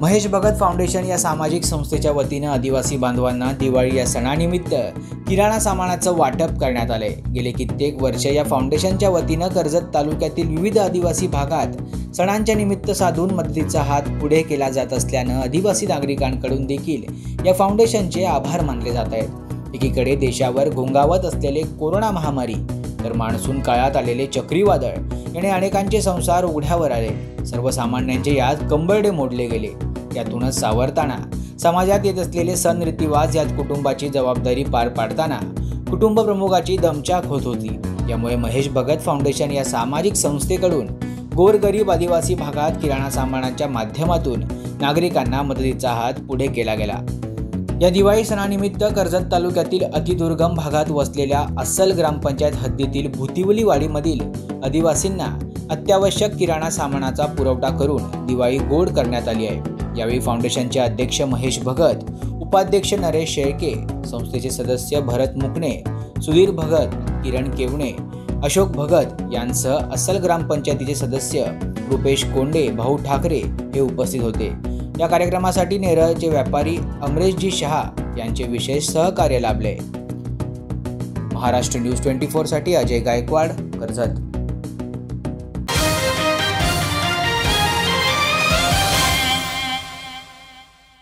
Mahesh Bhagat foundation या सामाजिक संस्थेच्या वतीनं आदिवासी बांधवांना दिवाळी या सणानिमित्त किराणा सामानाचं वाटप करण्यात आलंय. गेले कित्येक वर्ष या फाउंडेशनच्या वतीनं कर्जत तालुक्यातील विविध आदिवासी भागात सणांच्या निमित्त साधून मदतीचा हात पुढे केला जात असल्यानं आदिवासी नागरिकांकडून देखील या फाउंडेशनचे आभार मानले जात आहेत. एकीकडे देशावर घोंगावत असलेले कोरोना महामारी तर मान्सून काळात आलेले चक्रीवादळ याने अनेकांचे संसार उघड्यावर आले. सर्वसामान्यांचे यात कंबरडे मोडले गेले. त्यातूनच सावरताना समाजात येत असलेले सण रीतिवाज यात कुटुंबाची जबाबदारी पार पाडताना कुटुंब प्रमुखाची दमचाक होत होती. यामुळे महेश भगत फाउंडेशन या सामाजिक संस्थेकडून गोरगरीब आदिवासी भागात किराणा सामानाच्या माध्यमातून नागरिकांना मदतीचा हात पुढे केला गेला. या दिवाळी सणानिमित्त कर्जत तालुक्यातील अतिदुर्गम भागात वसलेल्या अस्सल ग्रामपंचायत हद्दीतील भुतिवली वाडीमधील आदिवासींना अत्यावश्यक किराणा सामानाचा पुरवठा करून दिवाळी गोड करण्यात आली आहे. यावेळी फाउंडेशनचे अध्यक्ष महेश भगत उपाध्यक्ष नरेश शेळके संस्थेचे सदस्य भरत मुकणे सुधीर भगत किरण केवणे अशोक भगत यांसह अस्सल ग्रामपंचायतीचे सदस्य रुपेश कोंडे भाऊ ठाकरे हे उपस्थित होते. या कार्यक्रमासाठी नेरळचे व्यापारी अमरेशजी शहा यांचे विशेष सहकार्य लाभले. महाराष्ट्र न्यूज ट्वेंटी फोरसाठी अजय गायकवाड कर्जत.